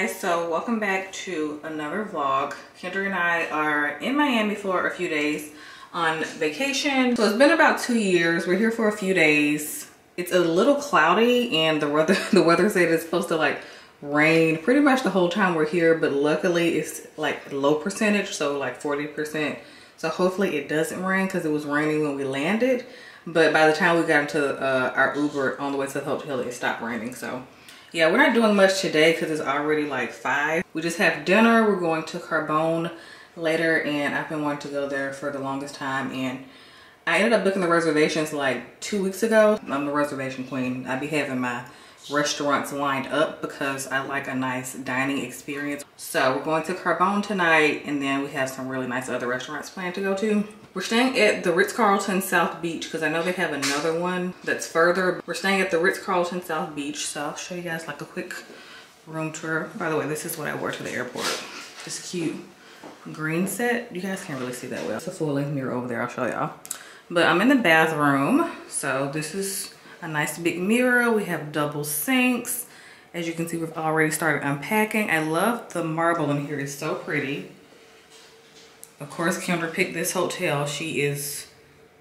guys. So welcome back to another vlog. Kendra and i are in miami for a few days on vacation. So it's been about two years. We're here for a few days. It's a little cloudy and the weather the weather said it's supposed to like rain pretty much the whole time we're here but luckily it's like low percentage so like 40 percent. So hopefully it doesn't rain because it was raining when we landed but by the time we got into uh, our uber on the way to the hotel it stopped raining. So yeah, we're not doing much today because it's already like five. We just have dinner. We're going to Carbone later and I've been wanting to go there for the longest time and I ended up booking the reservations like two weeks ago. I'm the reservation queen. I be having my restaurants lined up because I like a nice dining experience. So we're going to Carbone tonight and then we have some really nice other restaurants planned to go to. We're staying at the Ritz-Carlton South Beach because I know they have another one that's further. We're staying at the Ritz-Carlton South Beach. So I'll show you guys like a quick room tour. By the way, this is what I wore to the airport. It's cute green set. You guys can't really see that well. It's a full length mirror over there. I'll show y'all. But I'm in the bathroom. So this is a nice big mirror. We have double sinks. As you can see, we've already started unpacking. I love the marble in here. It's so pretty. Of course, Kendra picked this hotel. She is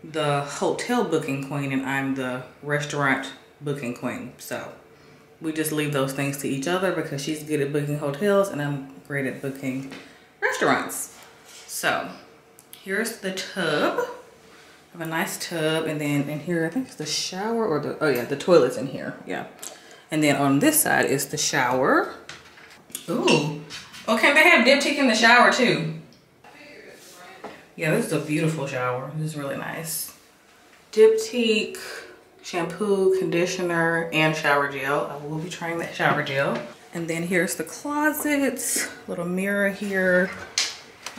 the hotel booking queen and I'm the restaurant booking queen. So we just leave those things to each other because she's good at booking hotels and I'm great at booking restaurants. So here's the tub. I have a nice tub and then in here, I think it's the shower or the, oh yeah, the toilet's in here, yeah. And then on this side is the shower. Ooh, oh, okay, they have diptyque in the shower too. Yeah, this is a beautiful shower. This is really nice. Diptyque, shampoo, conditioner, and shower gel. I will be trying that shower gel. And then here's the closet, little mirror here.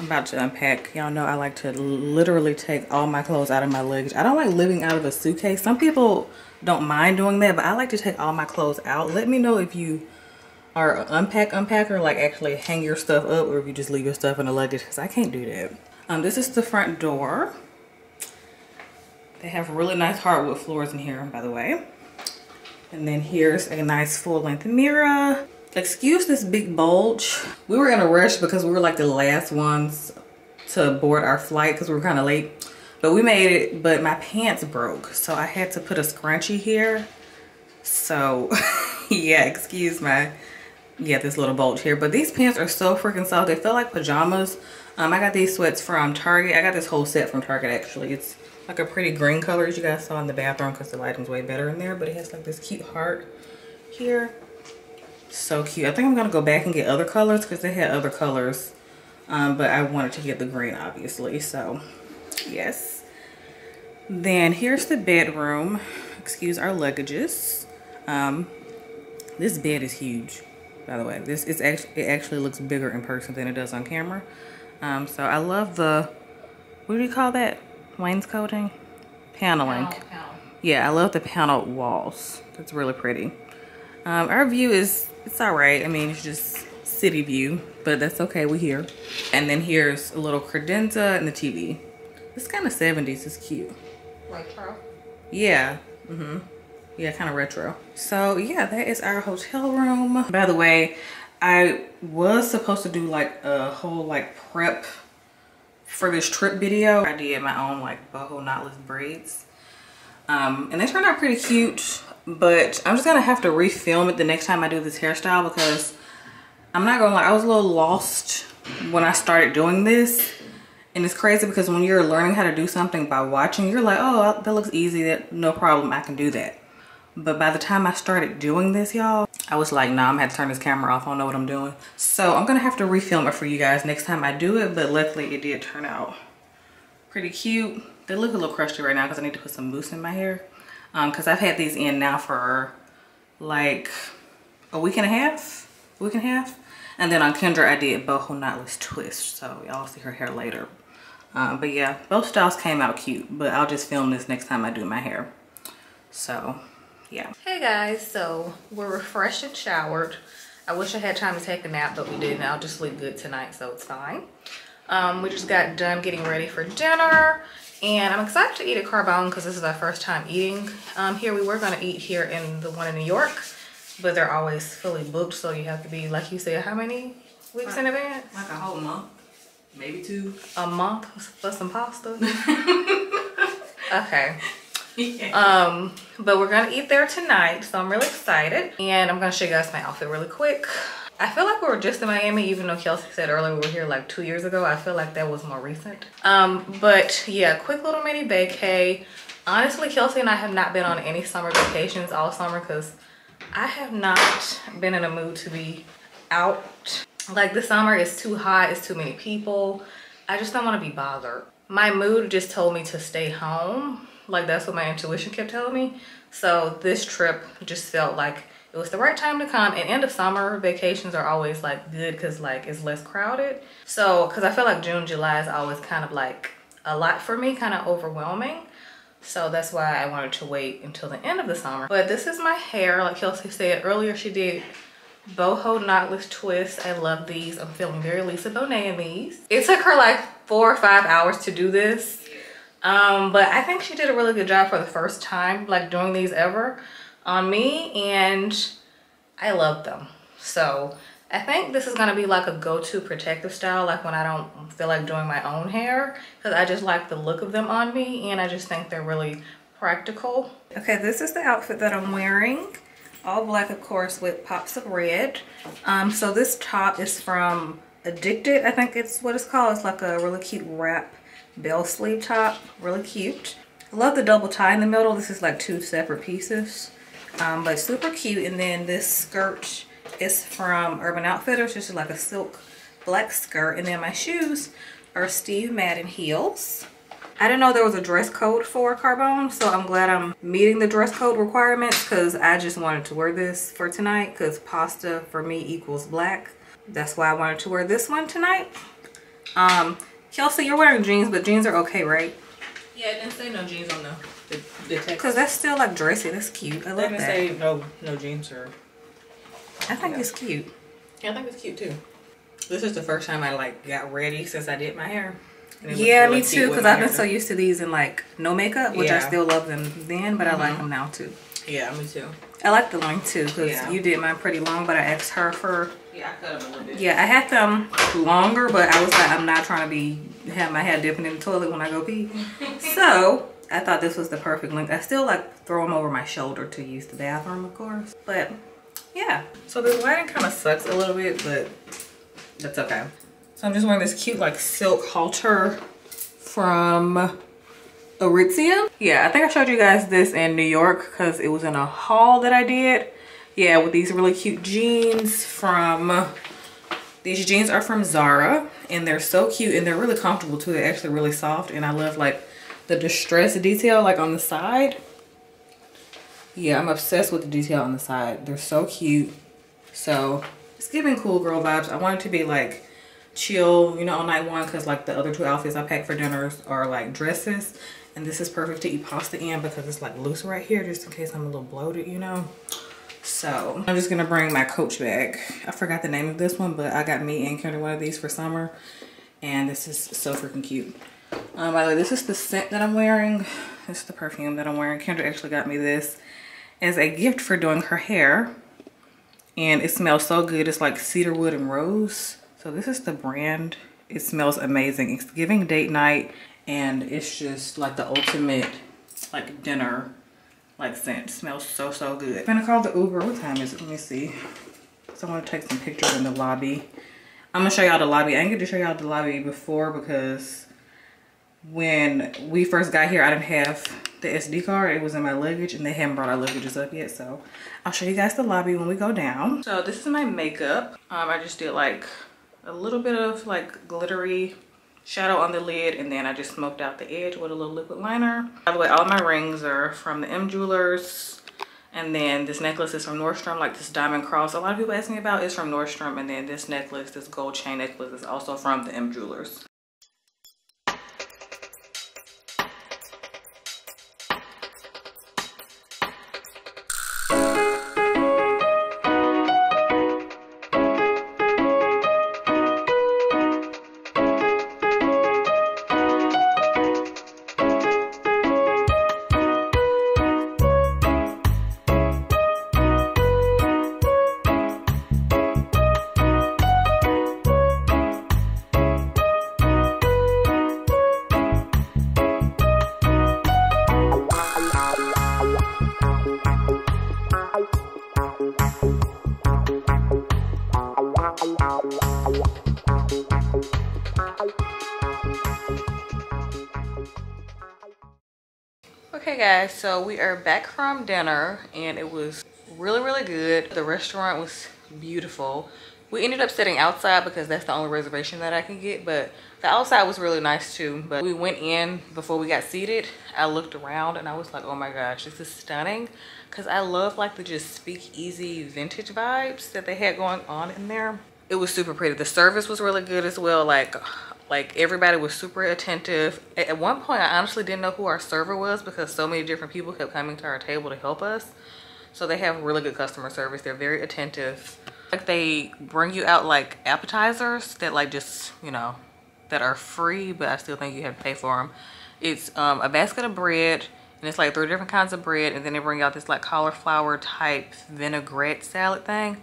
I'm about to unpack. Y'all know I like to literally take all my clothes out of my luggage. I don't like living out of a suitcase. Some people don't mind doing that, but I like to take all my clothes out. Let me know if you are unpack unpacker, like actually hang your stuff up, or if you just leave your stuff in the luggage, because I can't do that. Um, this is the front door. They have really nice hardwood floors in here, by the way. And then here's a nice full length mirror. Excuse this big bulge. We were in a rush because we were like the last ones to board our flight because we were kind of late. But we made it, but my pants broke. So I had to put a scrunchie here. So yeah, excuse my, yeah, this little bulge here. But these pants are so freaking soft. They feel like pajamas. Um, I got these sweats from Target. I got this whole set from Target actually. It's like a pretty green color as you guys saw in the bathroom because the lighting's way better in there. But it has like this cute heart here. So cute. I think I'm going to go back and get other colors because they had other colors. Um, but I wanted to get the green obviously. So yes. Then here's the bedroom. Excuse our luggages. Um, this bed is huge, by the way. This is actually it actually looks bigger in person than it does on camera. Um, so I love the, what do you call that? Wainscoting? Paneling. Panel, panel. Yeah, I love the panel walls. It's really pretty. Um, our view is, it's all right. I mean, it's just city view, but that's okay. We're here. And then here's a little credenza and the TV. It's kind of 70s. It's cute. Retro? Yeah. Mm-hmm. Yeah, kind of retro. So yeah, that is our hotel room. By the way, I was supposed to do like a whole like prep for this trip video. I did my own like boho knotless braids. Um, and they turned out pretty cute, but I'm just gonna have to refilm it the next time I do this hairstyle because I'm not gonna lie, I was a little lost when I started doing this. And it's crazy because when you're learning how to do something by watching, you're like, oh, that looks easy, that no problem, I can do that. But by the time I started doing this, y'all, I was like, nah, I'm gonna have to turn this camera off. I don't know what I'm doing. So I'm gonna have to refilm it for you guys next time I do it. But luckily it did turn out pretty cute. They look a little crusty right now because I need to put some mousse in my hair. Um, Cause I've had these in now for like a week and a half, a week and a half. And then on Kendra, I did boho knotless twist. So y'all see her hair later. Uh, but yeah, both styles came out cute, but I'll just film this next time I do my hair. So yeah. Hey guys, so we're refreshed and showered. I wish I had time to take a nap, but we didn't. I'll just sleep good tonight, so it's fine. Um, we just got done getting ready for dinner and I'm excited to eat at Carbone because this is our first time eating um, here. We were going to eat here in the one in New York, but they're always fully booked. So you have to be, like you said, how many weeks like, in advance? Like a whole month, maybe two. A month for some pasta? okay. Yeah. Um, but we're gonna eat there tonight, so I'm really excited. And I'm gonna show you guys my outfit really quick. I feel like we were just in Miami, even though Kelsey said earlier we were here like two years ago. I feel like that was more recent. Um, but yeah, quick little mini vacay. Honestly, Kelsey and I have not been on any summer vacations all summer because I have not been in a mood to be out. Like the summer is too hot, it's too many people. I just don't want to be bothered. My mood just told me to stay home. Like that's what my intuition kept telling me. So this trip just felt like it was the right time to come and end of summer vacations are always like good because like it's less crowded. So because i feel like june july is always kind of like a lot for me kind of overwhelming. So that's why i wanted to wait until the end of the summer. But this is my hair. Like kelsey said earlier she did boho knotless twist i love these. I'm feeling very lisa bonet in these. It took her like four or five hours to do this. Um but i think she did a really good job for the first time like doing these ever on me and I love them. So I think this is gonna be like a go-to protective style, like when I don't feel like doing my own hair, because I just like the look of them on me and I just think they're really practical. Okay, this is the outfit that I'm wearing. All black, of course, with pops of red. Um, so this top is from Addicted, I think it's what it's called. It's like a really cute wrap bell sleeve top, really cute. I love the double tie in the middle. This is like two separate pieces um, but super cute. And then this skirt is from Urban Outfitters. Just like a silk black skirt. And then my shoes are Steve Madden heels. I didn't know there was a dress code for Carbone so I'm glad I'm meeting the dress code requirements because I just wanted to wear this for tonight because pasta for me equals black. That's why I wanted to wear this one tonight. Um Kelsey you're wearing jeans but jeans are okay right? Yeah it didn't say no jeans on the because that's still like dressy. That's cute. I love that. say no, no jeans or. I think yeah. it's cute. Yeah, I think it's cute too. This is the first time I like got ready since I did my hair. Yeah, really me too. Because I've been so used to these in like no makeup, which yeah. I still love them then, but mm -hmm. I like mm-hmm. them now too. Yeah, me too. I like the length too because yeah. you did mine pretty long, but I asked her for. Yeah, I cut them a little bit. Yeah, I had them longer, but I was like, I'm not trying to be have my head dipping in the toilet when I go pee. so I thought this was the perfect length. I still like throw them over my shoulder to use the bathroom, of course. But yeah. So this lighting kind of sucks a little bit, but that's okay. So I'm just wearing this cute like silk halter from Aritzia. Yeah, I think I showed you guys this in New York because it was in a haul that I did. Yeah, with these really cute jeans from, these jeans are from Zara and they're so cute and they're really comfortable too. They're actually really soft and I love like the distress detail like on the side. Yeah, I'm obsessed with the detail on the side. They're so cute. So it's giving cool girl vibes. I want it to be like chill, you know, on night one because like the other two outfits I packed for dinners are like dresses. And this is perfect to eat pasta in because it's like loose right here just in case I'm a little bloated, you know. So I'm just gonna bring my coach bag. I forgot the name of this one, but I got me and Kendra one of these for summer. And this is so freaking cute. Um, by the way, this is the scent that I'm wearing. This is the perfume that I'm wearing. Kendra actually got me this as a gift for doing her hair. And it smells so good. It's like cedarwood and rose. So this is the brand. It smells amazing. It's giving date night. And it's just like the ultimate like dinner like scent. It smells so, so good. I'm gonna call the Uber. What time is it? Let me see. So I'm gonna take some pictures in the lobby. I'm gonna show y'all the lobby. I ain't gonna show y'all the lobby before because when we first got here, I didn't have the SD card. It was in my luggage and they haven't brought our luggages up yet. So I'll show you guys the lobby when we go down. So this is my makeup. Um, I just did like a little bit of like glittery shadow on the lid and then I just smoked out the edge with a little liquid liner. By the way, all my rings are from the M Jewelers. And then this necklace is from Nordstrom, like this diamond cross. A lot of people ask me about is from Nordstrom. And then this necklace, this gold chain necklace is also from the M Jewelers. Guys, so we are back from dinner and it was really, really good. The restaurant was beautiful. We ended up sitting outside because that's the only reservation that I can get, but the outside was really nice too. But we went in before we got seated. I looked around and I was like, oh my gosh, this is stunning. Cause I love like the just speakeasy vintage vibes that they had going on in there. It was super pretty. The service was really good as well. Like like everybody was super attentive. At one point i honestly didn't know who our server was because so many different people kept coming to our table to help us. So they have really good customer service. They're very attentive. Like they bring you out like appetizers that like just you know that are free but i still think you have to pay for them it's um, a basket of bread and it's like three different kinds of bread and then they bring out this like cauliflower type vinaigrette salad thing.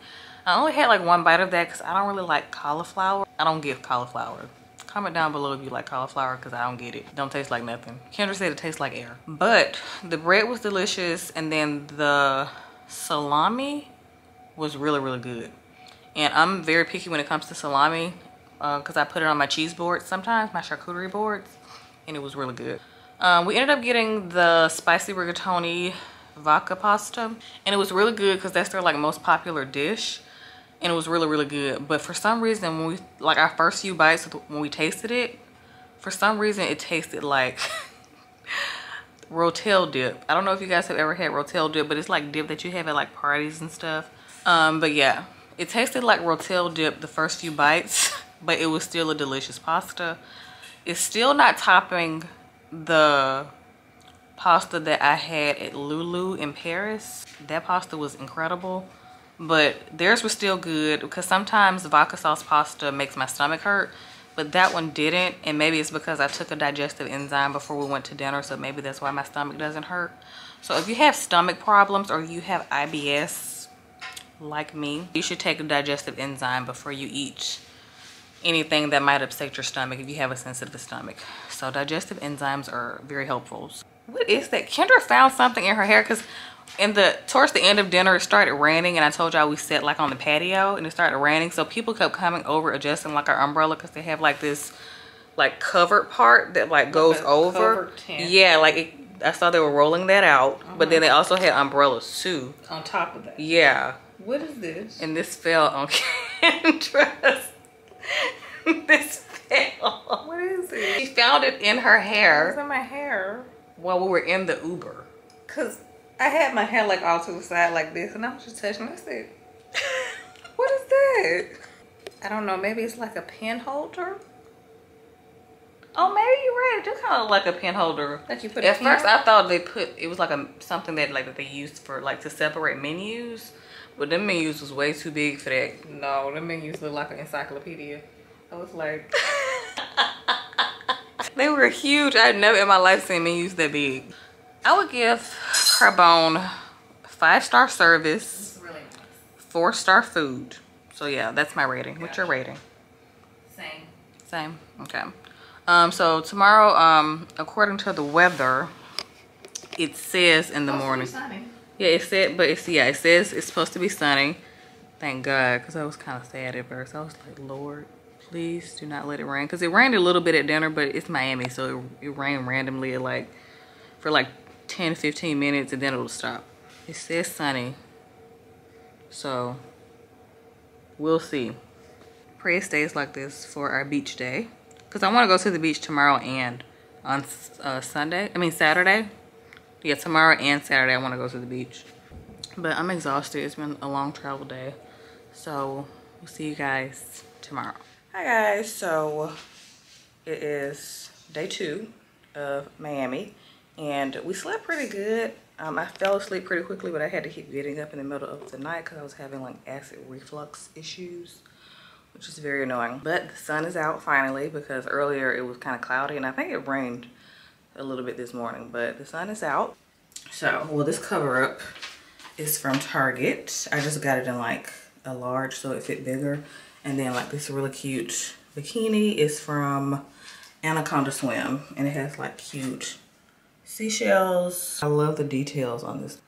I only had like one bite of that because i don't really like cauliflower. I don't give cauliflower Comment down below if you like cauliflower because I don't get it. Don't taste like nothing. Kendra said it tastes like air. But the bread was delicious and then the salami was really, really good. And I'm very picky when it comes to salami because uh, I put it on my cheese boards sometimes, my charcuterie boards, and it was really good. Um, we ended up getting the spicy rigatoni vodka pasta and it was really good because that's their like most popular dish and it was really really good. But for some reason when we like our first few bites when we tasted it for some reason it tasted like rotel dip. I don't know if you guys have ever had rotel dip but it's like dip that you have at like parties and stuff. Um but yeah it tasted like rotel dip the first few bites but it was still a delicious pasta. It's still not topping the pasta that i had at loulou in paris. That pasta was incredible but theirs was still good because sometimes vodka sauce pasta makes my stomach hurt but that one didn't and maybe it's because I took a digestive enzyme before we went to dinner so maybe that's why my stomach doesn't hurt. So if you have stomach problems or you have IBS like me you should take a digestive enzyme before you eat anything that might upset your stomach if you have a sensitive stomach. So digestive enzymes are very helpful. What is that? Kendra found something in her hair because in the towards the end of dinner it started raining and i told y'all we sat like on the patio and it started raining. So people kept coming over adjusting like our umbrella because they have like this like covered part that like goes over. yeah like it, i saw they were rolling that out uh -huh. but then they also had umbrellas too. On top of that. Yeah. What is this? And this fell on Kendra's this fell. What is it she found it in her hair. It's in my hair. While we were in the uber. Because I had my hair like all to the side like this and I was just touching. I said, what is that? I don't know. Maybe it's like a pen holder. Oh, maybe you're right. It do kind of like a pen holder. That you put. At first, I thought they put it was like a something that like that they used for like to separate menus, but them menus was way too big for that. No, the menus look like an encyclopedia. I was like, they were huge. I'd never in my life seen menus that big. I would give Carbone five star service, really nice. four star food. So yeah, that's my rating. Gotcha. What's your rating? Same. Same. Okay. Um, so tomorrow, um, according to the weather, it says in the morning. Yeah, it said, but it's yeah, it says it's supposed to be sunny. Thank God, because I was kind of sad at first. I was like, Lord, please do not let it rain. Because it rained a little bit at dinner, but it's Miami, so it, it rained randomly at like for like 10 15 minutes and then it'll stop. It says sunny. So we'll see. Pray it stays like this for our beach day. Because i want to go to the beach tomorrow and on uh, sunday i mean saturday. Yeah tomorrow and saturday i want to go to the beach. But i'm exhausted. It's been a long travel day. So we'll see you guys tomorrow. Hi guys. So it is day two of miami and we slept pretty good. Um, I fell asleep pretty quickly, but I had to keep getting up in the middle of the night because I was having like acid reflux issues, which is very annoying. But the sun is out finally because earlier it was kind of cloudy and I think it rained a little bit this morning, but the sun is out. So, well, this cover up is from Target. I just got it in like a large so it fit bigger. And then like this really cute bikini is from Anaconda Swim and it has like cute seashells. I love the details on this.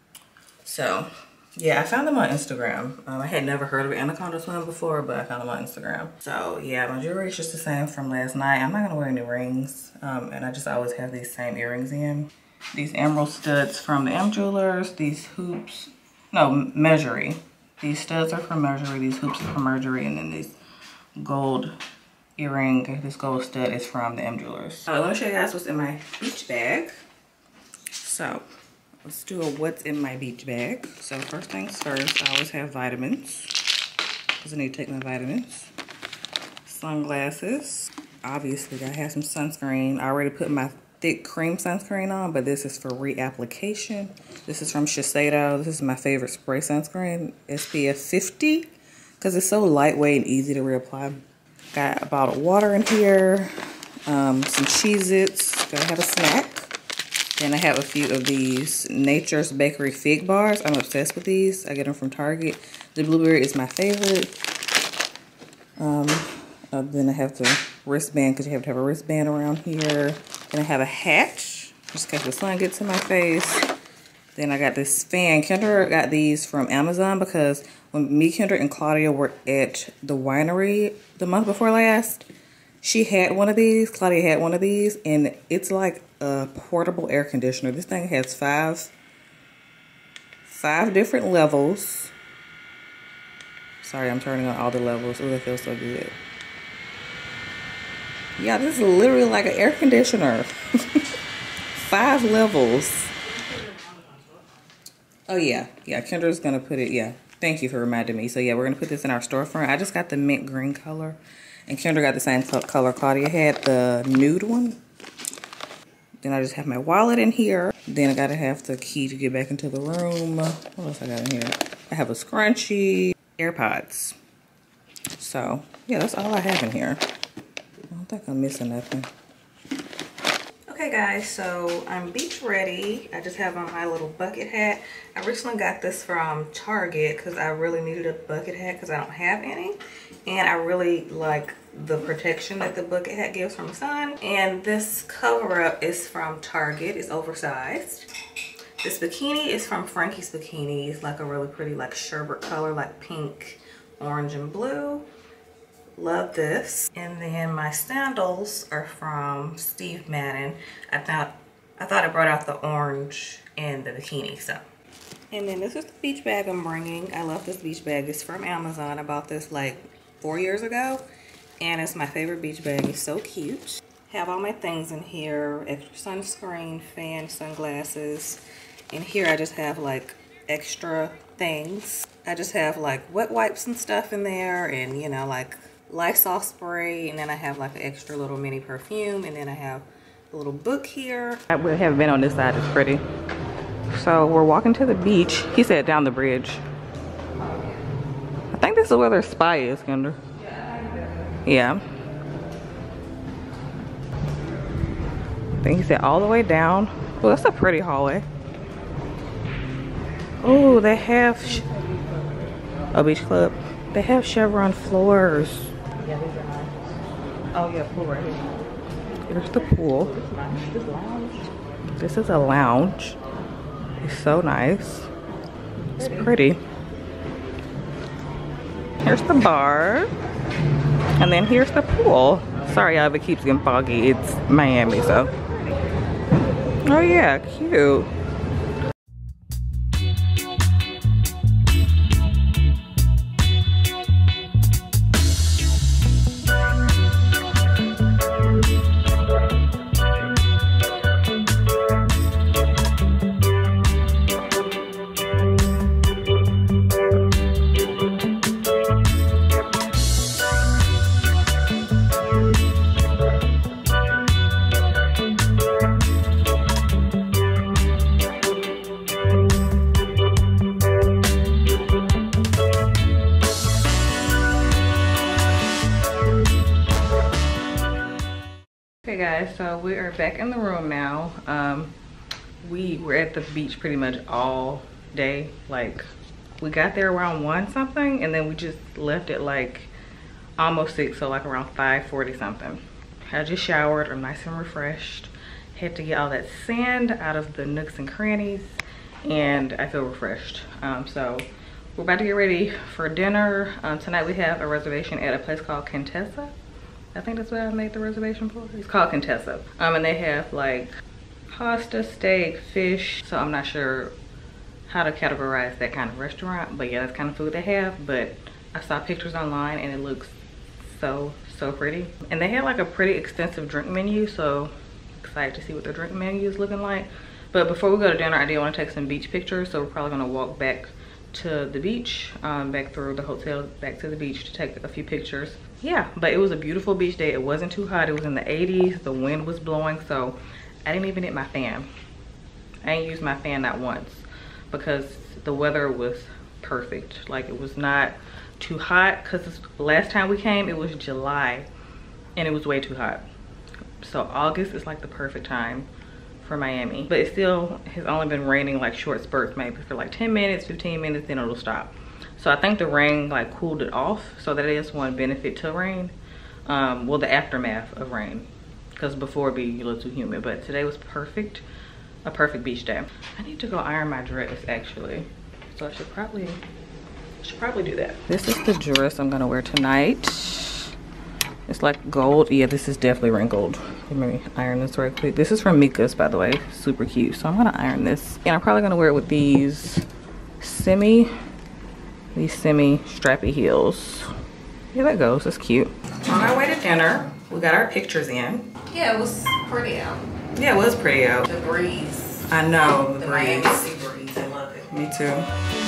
So Yeah, I found them on Instagram. Um, I had never heard of Anaconda Swim before, but I found them on Instagram. So yeah, my jewelry is just the same from last night. I'm not gonna wear any rings. Um, and I just always have these same earrings in. These emerald studs from the M Jewelers. These hoops, no, Mejuri. These studs are from Mejuri. These hoops are from Mejuri. And then these gold earring, this gold stud is from the M Jewelers. Uh, let me show you guys what's in my beach bag. So let's do a what's in my beach bag. So first things first, I always have vitamins because I need to take my vitamins. Sunglasses. Obviously, I have some sunscreen. I already put my thick cream sunscreen on, but this is for reapplication. This is from Shiseido. This is my favorite spray sunscreen, SPF 50, because it's so lightweight and easy to reapply. Got a bottle of water in here, um, some Cheez-Its, gotta have a snack. Then I have a few of these Nature's Bakery Fig Bars. I'm obsessed with these. I get them from Target. The blueberry is my favorite. Um, uh, then I have the wristband because you have to have a wristband around here. Then I have a hat just in case the sun gets in my face. Then I got this fan. Kendra got these from Amazon because when me, Kendra, and Claudia were at the winery the month before last, she had one of these. Claudia had one of these, and it's like a portable air conditioner. This thing has five, five different levels. Sorry, I'm turning on all the levels. Oh, that feels so good. Yeah, this is literally like an air conditioner. five levels. Oh yeah, yeah. Kendra's gonna put it. Yeah, thank you for reminding me. So yeah, we're gonna put this in our storefront. I just got the mint green color, and Kendra got the same color Claudia had, the nude one. Then I just have my wallet in here. Then I gotta have the key to get back into the room. What else I got in here? I have a scrunchie, AirPods. So yeah, that's all I have in here. I don't think I'm missing nothing. Okay guys, so I'm beach ready. I just have on my little bucket hat. I recently got this from Target because I really needed a bucket hat because I don't have any. And I really like the protection that the bucket hat gives from the sun. And this cover up is from Target. It's oversized. This bikini is from Frankie's Bikini. It's like a really pretty like sherbet color, like pink, orange, and blue. Love this. And then my sandals are from Steve Madden. I thought I thought I brought out the orange and the bikini, so. And then this is the beach bag I'm bringing. I love this beach bag. It's from Amazon. I bought this like four years ago. And it's my favorite beach bag. It's so cute. Have all my things in here. Extra sunscreen, fan, sunglasses. And here I just have like extra things. I just have like wet wipes and stuff in there and you know like Lysol spray, and then I have like an extra little mini perfume, and then I have a little book here. I would have been on this side, it's pretty. So we're walking to the beach. He said down the bridge. I think this is where their spy is, Kendra. Yeah. I think he said all the way down. Oh, that's a pretty hallway. Oh, they have a beach club. They have chevron floors. Yeah, these are nice. Oh yeah, pool right here. Here's the pool. This is a lounge. It's so nice. It's pretty. Here's the bar. And then here's the pool. Sorry, if it keeps getting foggy. It's Miami, so. Oh yeah, cute. Beach pretty much all day like we got there around one something and then we just left it like almost six so like around 5:40 something i just showered i'm nice and refreshed had to get all that sand out of the nooks and crannies and I feel refreshed. Um, so we're about to get ready for dinner. Um, tonight we have a reservation at a place called Contessa. I think that's what I made the reservation for. It's called Contessa. Um, and they have like pasta, steak, fish. So I'm not sure how to categorize that kind of restaurant, but yeah, that's kind of food they have. But I saw pictures online and it looks so, so pretty. And they had like a pretty extensive drink menu, so excited to see what their drink menu is looking like. But before we go to dinner, I did want to take some beach pictures, so we're probably gonna walk back to the beach, um, back through the hotel, back to the beach to take a few pictures. Yeah, but it was a beautiful beach day. It wasn't too hot. It was in the 80s. The wind was blowing, so I didn't even hit my fan. I didn't use my fan not once because the weather was perfect. Like it was not too hot because last time we came, it was July and it was way too hot. So August is like the perfect time for Miami. But it still has only been raining like short spurts, maybe for like 10 minutes, 15 minutes, then it'll stop. So I think the rain like cooled it off. So that is one benefit to rain. Um, well, the aftermath of rain. Because before it'd be a little too humid. But today was perfect. A perfect beach day. I need to go iron my dress actually. So I should probably, should probably do that. This is the dress I'm gonna wear tonight. It's like gold. Yeah, this is definitely wrinkled. Let me iron this right quick. This is from Mika's, by the way. Super cute. So I'm gonna iron this. And I'm probably gonna wear it with these semi, these semi strappy heels. Here that goes, that's cute. On our way to dinner, we got our pictures in. Yeah, it was pretty out. Yeah, it was pretty out. The breeze. I know, the, The breeze. Miami Sea breeze. I love it. Me too.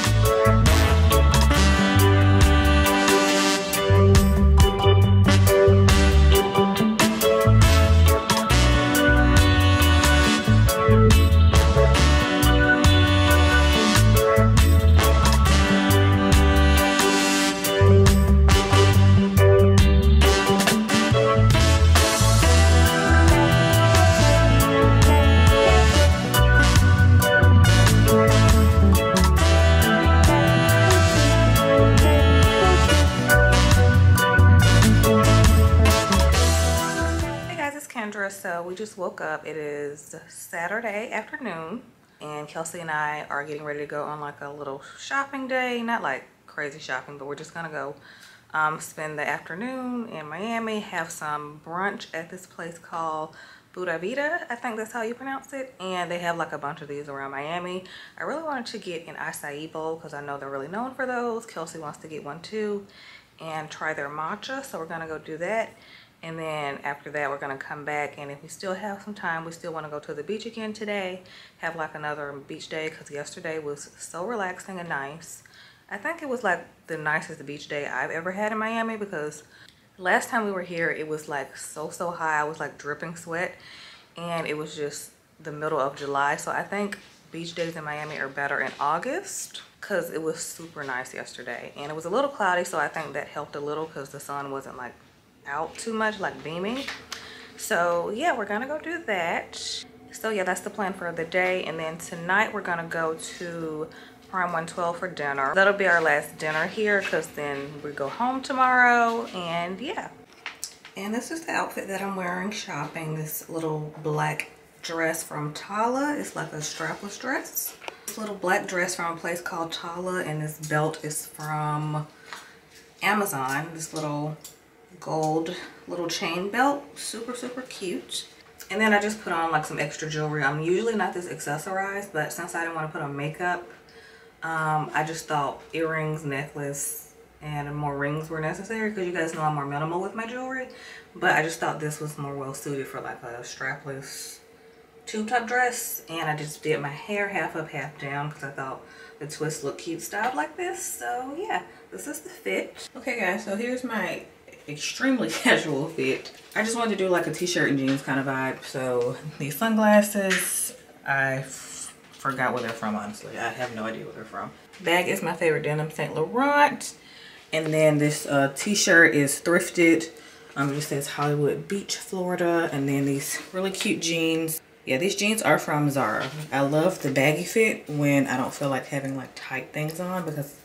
So we just woke up. It is Saturday afternoon, and Kelsey and I are getting ready to go on like a little shopping day. Not like crazy shopping, but we're just gonna go um, spend the afternoon in Miami, have some brunch at this place called Buda Vida. I think that's how you pronounce it. And they have like a bunch of these around Miami. I really wanted to get an acai bowl because I know they're really known for those. Kelsey wants to get one too and try their matcha. So we're gonna go do that. And then after that, we're gonna come back. And if we still have some time, we still wanna go to the beach again today. Have like another beach day because yesterday was so relaxing and nice. I think it was like the nicest beach day I've ever had in Miami because last time we were here, it was like so, so high. I was like dripping sweat and it was just the middle of July. So I think beach days in Miami are better in August because it was super nice yesterday and it was a little cloudy. So I think that helped a little because the sun wasn't like out too much, like beaming. So yeah, we're gonna go do that. So yeah, that's the plan for the day. And then tonight we're gonna go to Prime 112 for dinner. That'll be our last dinner here because then we go home tomorrow and yeah. And this is the outfit that I'm wearing shopping. This little black dress from Tala. It's like a strapless dress. This little black dress from a place called Tala and this belt is from Amazon. This little gold little chain belt. Super, super cute. And then I just put on like some extra jewelry. I'm usually not this accessorized, but since I didn't want to put on makeup, um, I just thought earrings, necklace, and more rings were necessary because you guys know I'm more minimal with my jewelry. But I just thought this was more well suited for like a strapless tube top dress. And I just did my hair half up, half down because I thought the twist looked cute styled like this. So yeah, this is the fit. Okay guys, so here's my extremely casual fit. I just wanted to do like a t-shirt and jeans kind of vibe. So these sunglasses, I forgot where they're from honestly. I have no idea where they're from. Bag is my favorite denim, Saint Laurent. And then this uh, t-shirt is thrifted. Um, it just says Hollywood Beach, Florida. And then these really cute jeans. Yeah, these jeans are from Zara. I love the baggy fit when I don't feel like having like tight things on because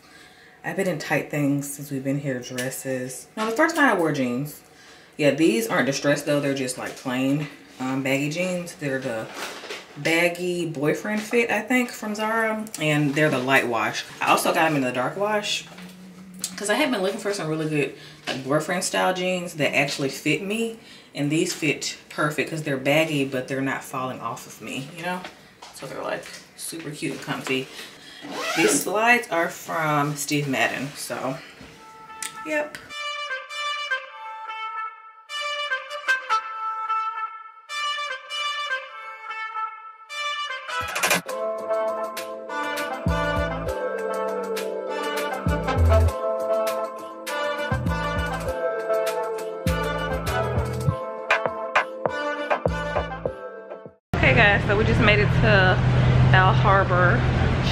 I've been in tight things since we've been here, dresses. No, the first time I wore jeans. Yeah, these aren't distressed though. They're just like plain um, baggy jeans. They're the baggy boyfriend fit, I think, from Zara. And they're the light wash. I also got them in the dark wash because I had been looking for some really good like boyfriend style jeans that actually fit me. And these fit perfect because they're baggy, but they're not falling off of me, you know? So they're like super cute and comfy. These slides are from Steve Madden. So, yep. Okay guys, so we just made it to Bal Harbour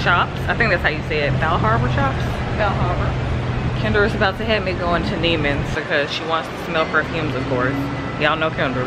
Shops. I think that's how you say it, Bal Harbour Shops? Bal Harbour. Kendra is about to have me going to Neiman's because she wants to smell perfumes, of course. Y'all know Kendra.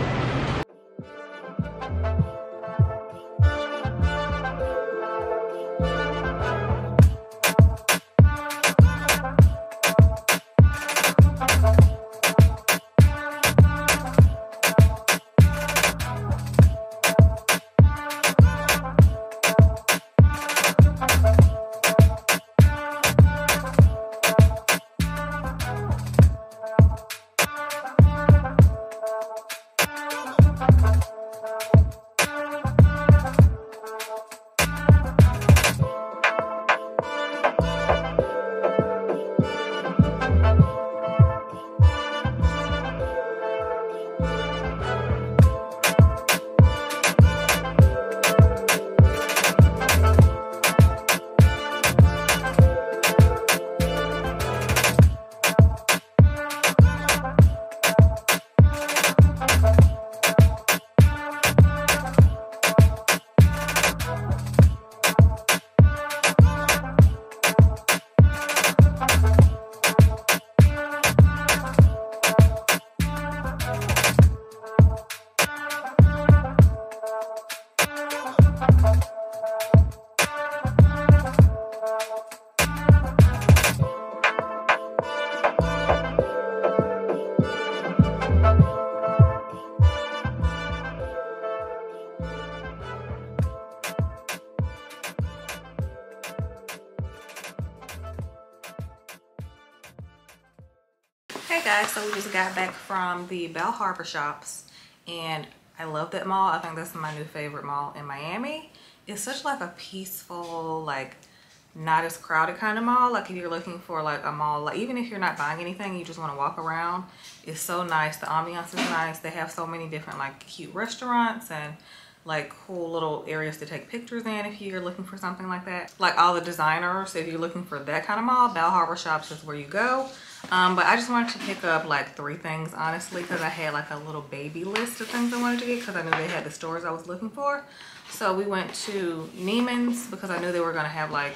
Got back from the Bal Harbour shops and I love that mall. I think that's my new favorite mall in Miami. It's such like a peaceful, like not as crowded kind of mall. Like if you're looking for like a mall, like even if you're not buying anything, you just want to walk around. It's so nice. The ambiance is nice. They have so many different like cute restaurants and like cool little areas to take pictures in if you're looking for something like that. Like all the designers, if you're looking for that kind of mall, Bal Harbour Shops is where you go. Um, but I just wanted to pick up like three things honestly because I had like a little baby list of things I wanted to get because I knew they had the stores I was looking for. So we went to Neiman's because I knew they were going to have like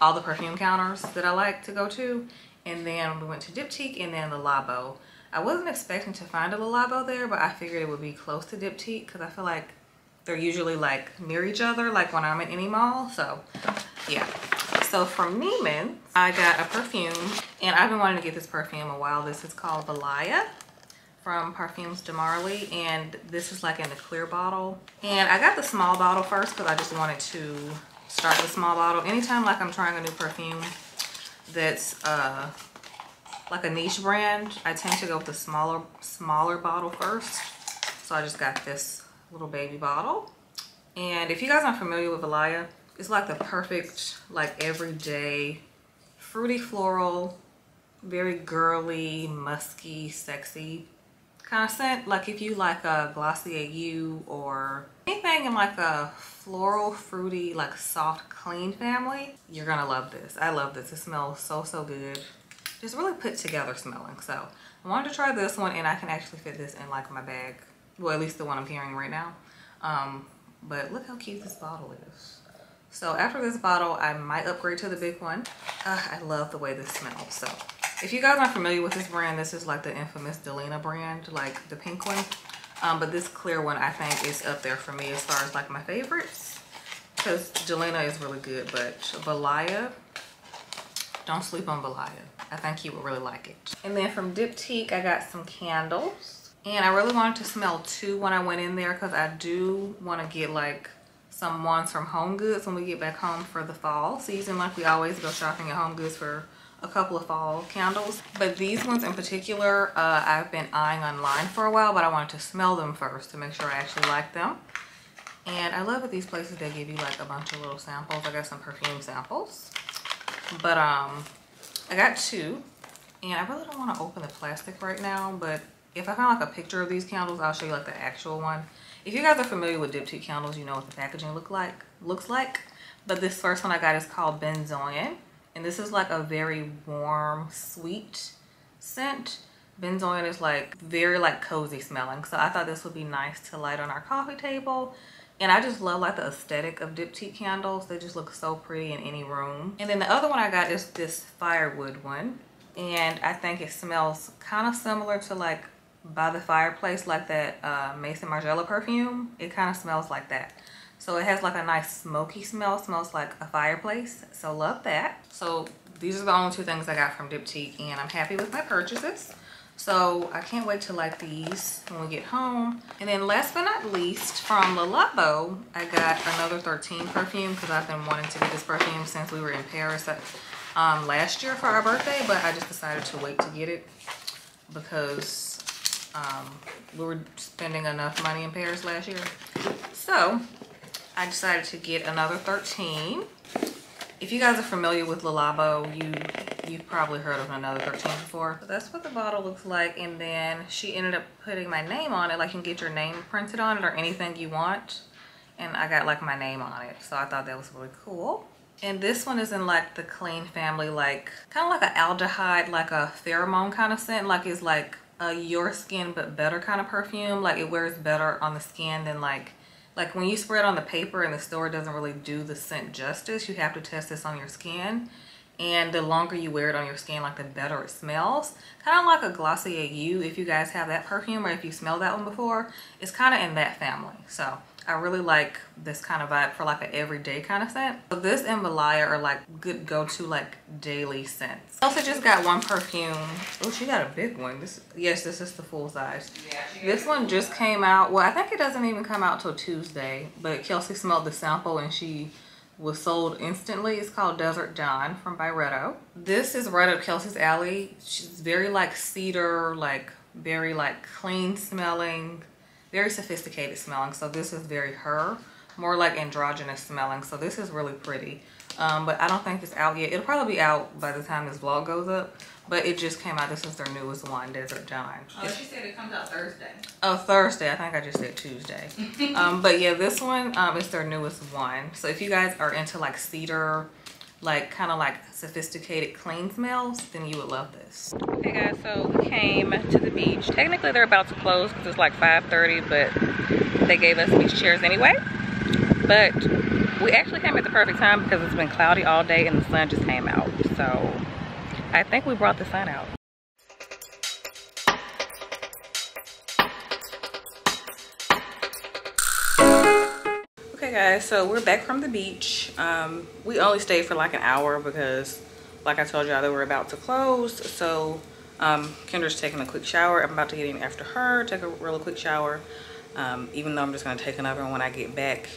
all the perfume counters that I like to go to. And then we went to Diptyque and then Le Labo. I wasn't expecting to find a Labo there, but I figured it would be close to Diptyque because I feel like they're usually like near each other, like when I'm in any mall. So yeah. So from Neiman, I got a perfume and I've been wanting to get this perfume a while. This is called Valaya from Parfums de Marly and this is like in the clear bottle. And I got the small bottle first because I just wanted to start the small bottle. Anytime like I'm trying a new perfume that's uh, like a niche brand, I tend to go with the smaller, smaller bottle first. So I just got this little baby bottle. And if you guys aren't familiar with Valaya, it's like the perfect, like everyday, fruity floral, very girly, musky, sexy kind of scent. Like if you like a Glossier You or anything in like a floral, fruity, like soft, clean family, you're gonna love this. I love this. It smells so, so good. Just really put together smelling. So I wanted to try this one and I can actually fit this in like my bag. Well, at least the one I'm carrying right now. Um, but look how cute this bottle is. So after this bottle, I might upgrade to the big one. Uh, I love the way this smells. So if you guys aren't familiar with this brand, this is like the infamous Delina brand, like the pink one. Um, but this clear one, I think is up there for me as far as like my favorites. Because Delina is really good, but Valaya, don't sleep on Valaya. I think you would really like it. And then from Diptyque, I got some candles. And I really wanted to smell two when I went in there because I do want to get like some ones from Home Goods when we get back home for the fall season. Like we always go shopping at Home Goods for a couple of fall candles. But these ones in particular, uh, I've been eyeing online for a while, but I wanted to smell them first to make sure I actually like them. And I love at these places they give you like a bunch of little samples. I got some perfume samples. But um, I got two. And I really don't want to open the plastic right now, but if I find like a picture of these candles, I'll show you like the actual one. If you guys are familiar with Diptyque candles, you know what the packaging look like looks like. But this first one I got is called Benzoin. And this is like a very warm, sweet scent. Benzoin is like very like cozy smelling. So I thought this would be nice to light on our coffee table. And I just love like the aesthetic of Diptyque candles. They just look so pretty in any room. And then the other one I got is this firewood one. And I think it smells kind of similar to like by the fireplace like that uh, Maison Margiela perfume. It kind of smells like that. So it has like a nice smoky smell. smells like a fireplace. So love that. So these are the only two things I got from Diptyque and I'm happy with my purchases. So I can't wait to like these when we get home. And then last but not least, from Le Labo, I got another 13 perfume because I've been wanting to get this perfume since we were in Paris um, last year for our birthday, but I just decided to wait to get it because um, we were spending enough money in Paris last year. So I decided to get another 13. If you guys are familiar with Le Labo, you, you've probably heard of another 13 before. That's what the bottle looks like. And then she ended up putting my name on it. Like you can get your name printed on it or anything you want. And I got like my name on it. So I thought that was really cool. And this one is in like the clean family, like kind of like an aldehyde, like a pheromone kind of scent. Like it's like a your skin but better kind of perfume like it wears better on the skin than like like when you spread on the paper and the store doesn't really do the scent justice you have to test this on your skin. And the longer you wear it on your skin like the better it smells. Kind of like a Glossier You if you guys have that perfume or if you smelled that one before it's kind of in that family. So I really like this kind of vibe for like an everyday kind of scent. So this and Valaya are like good go-to like daily scents. I also just got one perfume. Oh, she got a big one. This Yes, this is the full size. Yeah, this one just came out. Well, I think it doesn't even come out till Tuesday. But Kelsey smelled the sample and she was sold instantly. It's called Desert Dawn from Byredo. This is right up Kelsey's alley. She's very like cedar, like very like clean smelling very sophisticated smelling. So this is very her, more like androgynous smelling. So this is really pretty. Um, but I don't think it's out yet. It'll probably be out by the time this vlog goes up. But it just came out. This is their newest one, Desert Dawn. Oh, she said it comes out Thursday. Oh, Thursday. I think I just said Tuesday. um, but yeah, this one um, is their newest one. So if you guys are into like cedar, like kind of like sophisticated clean smells, then you would love this. Okay guys, so we came to the beach. Technically they're about to close because it's like 5.30, but they gave us beach chairs anyway. But we actually came at the perfect time because it's been cloudy all day and the sun just came out. So I think we brought the sun out. Okay guys, so we're back from the beach. Um, we only stayed for like an hour because like I told y'all they were about to close. So um, Kendra's taking a quick shower. I'm about to get in after her, take a real quick shower. Um, even though I'm just gonna take another one when I get back.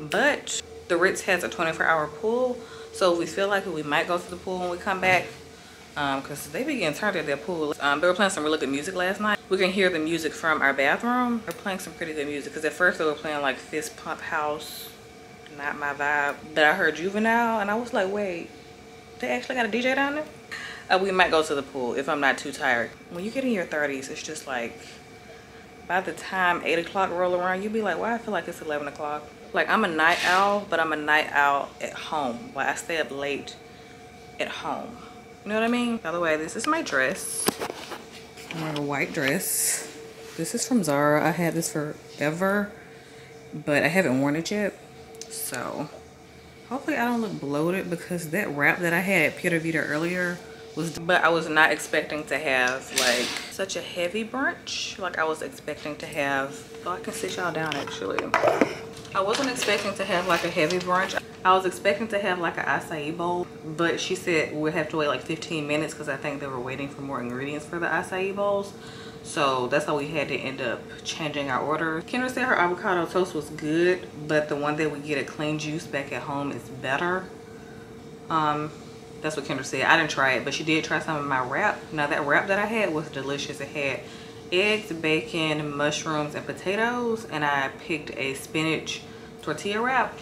But the Ritz has a 24 hour pool. So if we feel like we might go to the pool when we come back because um, they be getting at their pool. Um, they were playing some really good music last night. We can hear the music from our bathroom. They're playing some pretty good music because at first they were playing like Fist Pump House, not my vibe. But I heard Juvenile and I was like, wait, they actually got a DJ down there? Uh, we might go to the pool if I'm not too tired. When you get in your 30s, it's just like, by the time 8 o'clock roll around, you'll be like, why I feel like it's 11 o'clock? Like I'm a night owl, but I'm a night owl at home. Like I stay up late at home. You know what I mean? By the way, this is my dress. I'm wearing a white dress. This is from Zara. I had this forever, but I haven't worn it yet. So hopefully I don't look bloated because that wrap that I had at Pura Vida earlier was, but I was not expecting to have like such a heavy brunch. Like I was expecting to have, oh, I can sit y'all down actually. I wasn't expecting to have like a heavy brunch. I was expecting to have like an acai bowl, but she said we'll have to wait like 15 minutes because I think they were waiting for more ingredients for the acai bowls. So that's how we had to end up changing our order. Kendra said her avocado toast was good, but the one that we get at Clean Juice back at home is better. Um, that's what Kendra said. I didn't try it, but she did try some of my wrap. Now that wrap that I had was delicious. It had eggs, bacon, mushrooms, and potatoes. And I picked a spinach tortilla wrap.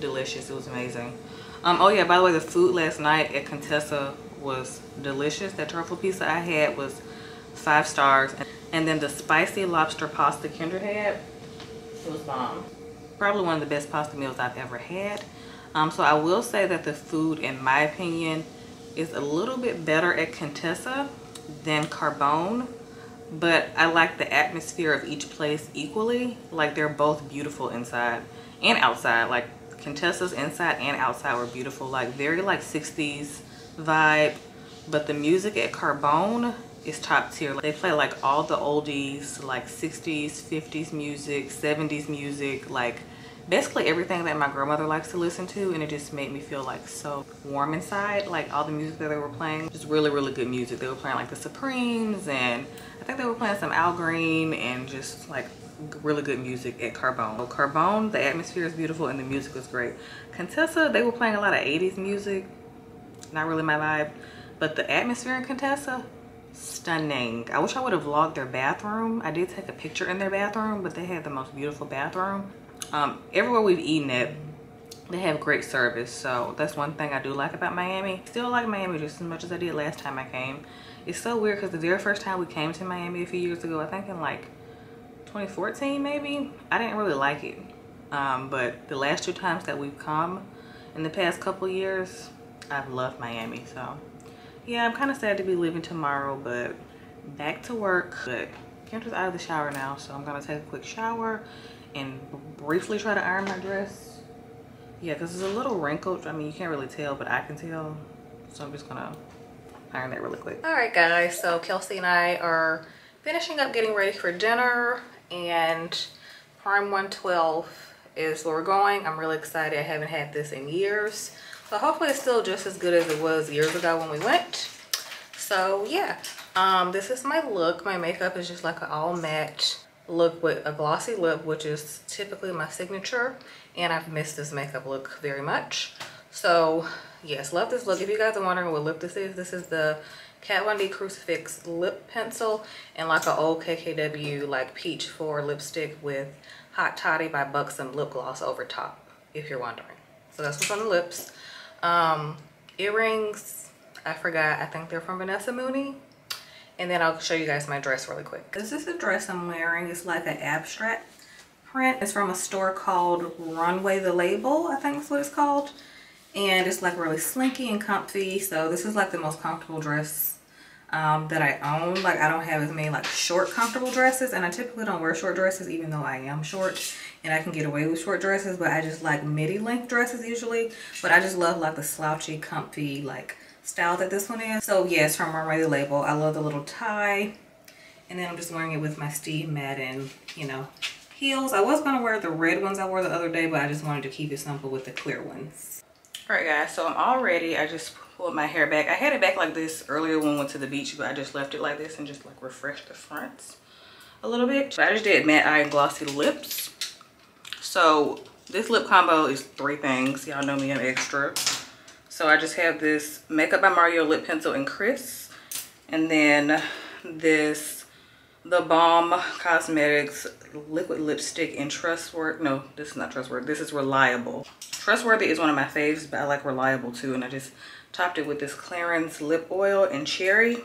Delicious, it was amazing. Um, oh yeah, by the way, the food last night at Contessa was delicious. That truffle pizza I had was five stars. And then the spicy lobster pasta Kendra had, it was bomb. Probably one of the best pasta meals I've ever had. Um, so I will say that the food, in my opinion, is a little bit better at Contessa than Carbone. But I like the atmosphere of each place equally. Like they're both beautiful inside and outside. Like Contessa's inside and outside were beautiful. Like very like 60s vibe. But the music at Carbone is top tier. They play like all the oldies, like 60s, 50s music, 70s music, like basically everything that my grandmother likes to listen to and it just made me feel like so warm inside like all the music that they were playing just really really good music they were playing like the supremes and i think they were playing some al green and just like really good music at carbone. Carbone the atmosphere is beautiful and the music was great. Contessa they were playing a lot of 80s music. Not really my vibe. But the atmosphere in contessa stunning. I wish i would have vlogged their bathroom. I did take a picture in their bathroom but they had the most beautiful bathroom. Um, everywhere we've eaten at they have great service. So that's one thing i do like about miami. Still like miami just as much as i did last time i came. It's so weird because the very first time we came to miami a few years ago i think in like 2014 maybe i didn't really like it um, but the last two times that we've come in the past couple years i've loved miami so yeah i'm kind of sad to be leaving tomorrow but back to work but Kendra's out of the shower now so i'm gonna take a quick shower and briefly try to iron my dress. Yeah, because it's a little wrinkled. I mean, you can't really tell, but I can tell. So I'm just gonna iron that really quick. All right, guys. So Kelsey and I are finishing up getting ready for dinner and Prime 112 is where we're going. I'm really excited. I haven't had this in years. So hopefully it's still just as good as it was years ago when we went. So yeah, um, this is my look. My makeup is just like an all matte look with a glossy lip, which is typically my signature. And I've missed this makeup look very much. So yes, love this look. If you guys are wondering what lip this is, this is the Kat Von D Crucifix lip pencil and like an old KKW like peach for lipstick with Hot Toddy by Buxom lip gloss over top, if you're wondering. So that's what's on the lips. Um, earrings, I forgot, I think they're from Vanessa Mooney and then I'll show you guys my dress really quick. This is the dress I'm wearing. It's like an abstract print. It's from a store called Runway the Label, I think is what it's called. And it's like really slinky and comfy. So this is like the most comfortable dress um, that I own. Like I don't have as many like short comfortable dresses. And I typically don't wear short dresses even though I am short. And I can get away with short dresses. But I just like midi length dresses usually. But I just love like the slouchy, comfy, like style that this one is. So yes, from the Label. I love the little tie. And then I'm just wearing it with my Steve Madden, you know, heels. I was going to wear the red ones I wore the other day, but I just wanted to keep it simple with the clear ones. All right, guys, so I'm all ready. I just pulled my hair back. I had it back like this earlier when we went to the beach, but I just left it like this and just like refreshed the fronts a little bit. So I just did matte eye and glossy lips. So this lip combo is three things. Y'all know me, I'm extra. So I just have this Makeup by Mario lip pencil in Chris. And then this The Balm Cosmetics liquid lipstick in Trustworthy. No, this is not Trustworthy. This is Reliable. Trustworthy is one of my faves, but I like Reliable too. And I just topped it with this Clarins lip oil and cherry.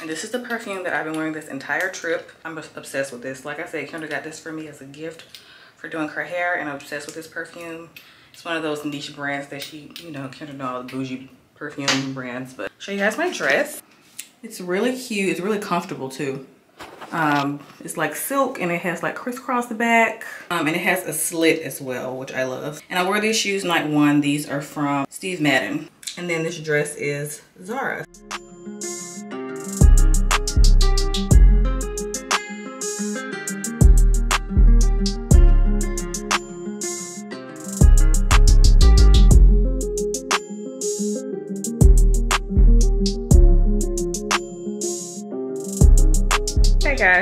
And this is the perfume that I've been wearing this entire trip. I'm obsessed with this. Like I said, Kendra got this for me as a gift for doing her hair and I'm obsessed with this perfume. It's one of those niche brands that she, you know, kind of know all the bougie perfume brands. But show you guys my dress. It's really cute. It's really comfortable too. Um, it's like silk and it has like crisscross the back. Um, and it has a slit as well, which I love. And I wear these shoes night one. These are from Steve Madden. And then this dress is Zara.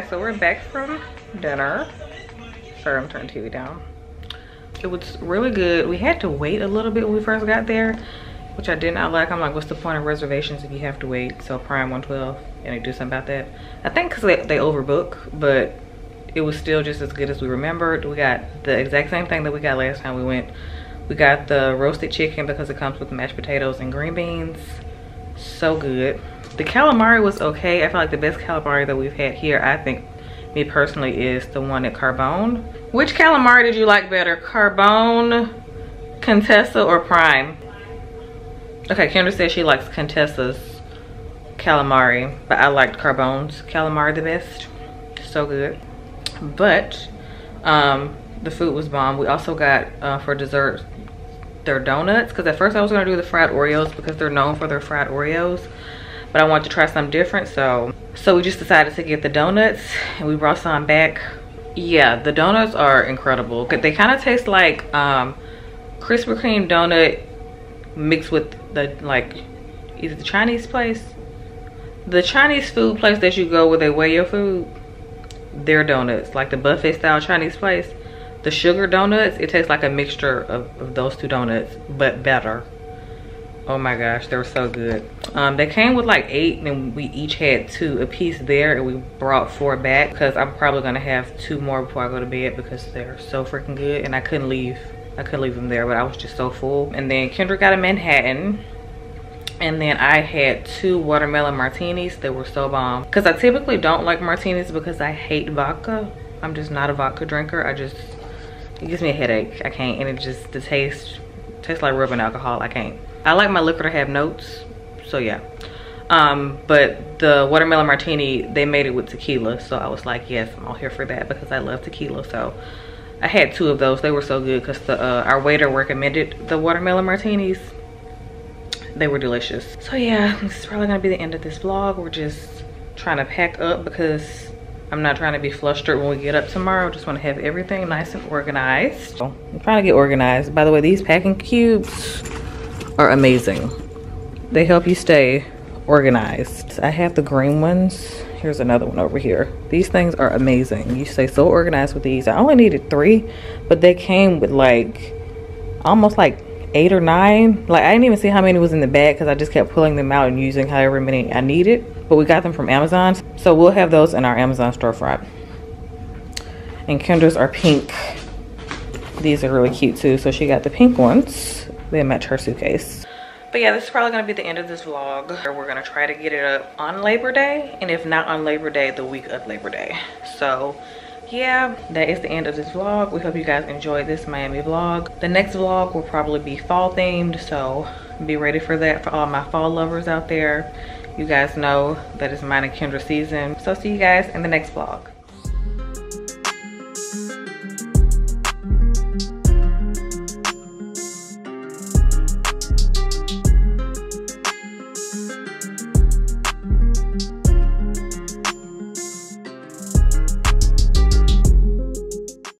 So we're back from dinner. Sorry, I'm turning TV down. It was really good. We had to wait a little bit when we first got there, which I did not like. I'm like, what's the point of reservations if you have to wait? So Prime 112, and they do something about that. I think because they, they overbook, but it was still just as good as we remembered. We got the exact same thing that we got last time we went. We got the roasted chicken because it comes with mashed potatoes and green beans. So good. The calamari was okay. I feel like the best calamari that we've had here, I think, me personally, is the one at Carbone. Which calamari did you like better? Carbone, Contessa, or Prime? Okay, Kendra said she likes Contessa's calamari, but I liked Carbone's calamari the best. So good. But um, the food was bomb. We also got, uh, for dessert, their donuts. Because at first I was to do the fried Oreos because they're known for their fried Oreos but I wanted to try something different. So, so we just decided to get the donuts and we brought some back. Yeah, the donuts are incredible. They kind of taste like um, Krispy Kreme donut mixed with the like, either the Chinese place? The Chinese food place that you go where they weigh your food, their donuts, like the buffet style Chinese place. The sugar donuts, it tastes like a mixture of, of those two donuts, but better oh my gosh they were so good. Um, they came with like eight and we each had two a piece there and we brought four back because i'm probably gonna have two more before i go to bed because they're so freaking good and i couldn't leave i couldn't leave them there but i was just so full. And then kendra got a manhattan and then i had two watermelon martinis they were so bomb. Because i typically don't like martinis because i hate vodka. I'm just not a vodka drinker. I just it gives me a headache. I can't and it just the taste tastes like rubbing alcohol. I can't I like my liquor to have notes, so yeah. Um, but the watermelon martini, they made it with tequila, so I was like, yes, I'm all here for that because I love tequila. So I had two of those. They were so good because uh, our waiter recommended the watermelon martinis. They were delicious. So yeah, this is probably gonna be the end of this vlog. We're just trying to pack up because I'm not trying to be flustered when we get up tomorrow. Just want to have everything nice and organized. I'm trying to get organized. By the way, these packing cubes are amazing. They help you stay organized. I have the green ones. Here's another one over here. These things are amazing. You stay so organized with these. I only needed three, but they came with like almost like eight or nine. Like I didn't even see how many was in the bag because I just kept pulling them out and using however many I needed. But we got them from Amazon. So we'll have those in our Amazon storefront. And Kendra's are pink. These are really cute too. So she got the pink ones they match her suitcase. But yeah this is probably to be the end of this vlog. We're to try to get it up on labor day and if not on labor day the week of labor day. So yeah that is the end of this vlog. We hope you guys enjoyed this miami vlog. The next vlog will probably be fall themed so be ready for that for all my fall lovers out there. You guys know that is mine and kendra season. So see you guys in the next vlog